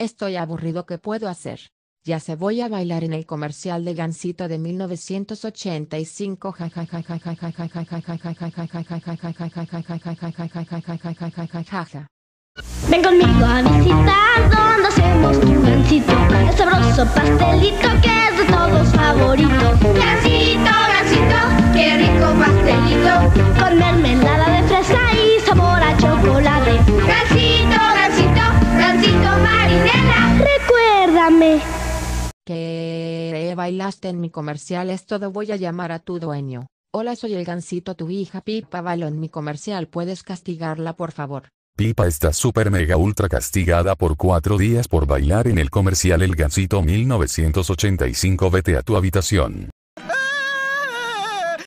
Estoy aburrido, ¿qué puedo hacer? Ya se voy a bailar en el comercial de Gansito de 1985. Ven conmigo a visitar donde hacemos tu gansito, el sabroso pastelito que es de todos. Que bailaste en mi comercial, es todo, voy a llamar a tu dueño. Hola, soy el Gansito, tu hija Pipa bailó en mi comercial, ¿puedes castigarla por favor? Pipa está super mega ultra castigada por cuatro días por bailar en el comercial El Gansito 1985 vete a tu habitación.